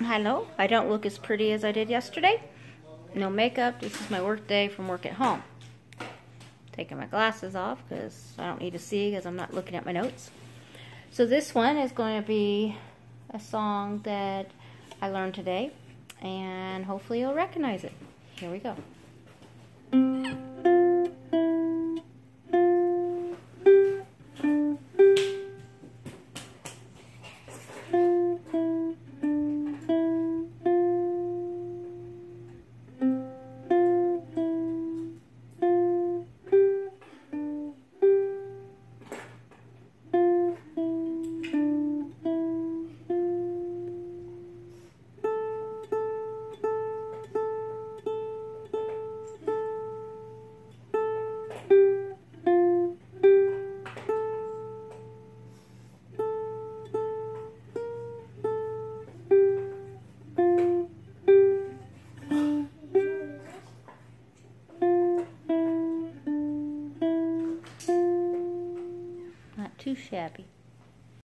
Hello, I don't look as pretty as I did yesterday. No makeup, this is my work day from work at home. Taking my glasses off because I don't need to see because I'm not looking at my notes. So this one is going to be a song that I learned today and hopefully you'll recognize it. Here we go. Too shabby.